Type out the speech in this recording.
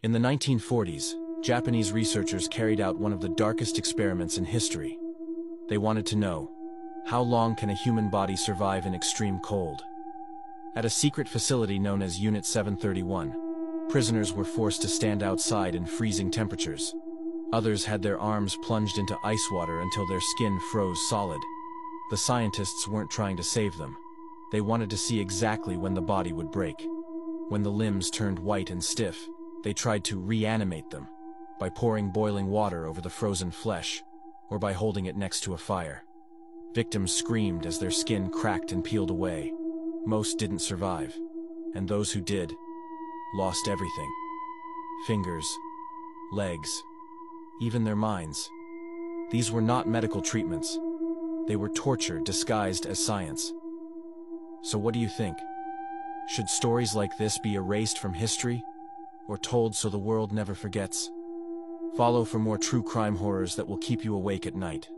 In the 1940s, Japanese researchers carried out one of the darkest experiments in history. They wanted to know, how long can a human body survive in extreme cold? At a secret facility known as Unit 731, prisoners were forced to stand outside in freezing temperatures. Others had their arms plunged into ice water until their skin froze solid. The scientists weren't trying to save them. They wanted to see exactly when the body would break. When the limbs turned white and stiff, they tried to reanimate them by pouring boiling water over the frozen flesh or by holding it next to a fire. Victims screamed as their skin cracked and peeled away. Most didn't survive, and those who did lost everything. Fingers, legs, even their minds. These were not medical treatments. They were torture disguised as science. So what do you think? Should stories like this be erased from history? Or told so the world never forgets? Follow for more true crime horrors that will keep you awake at night.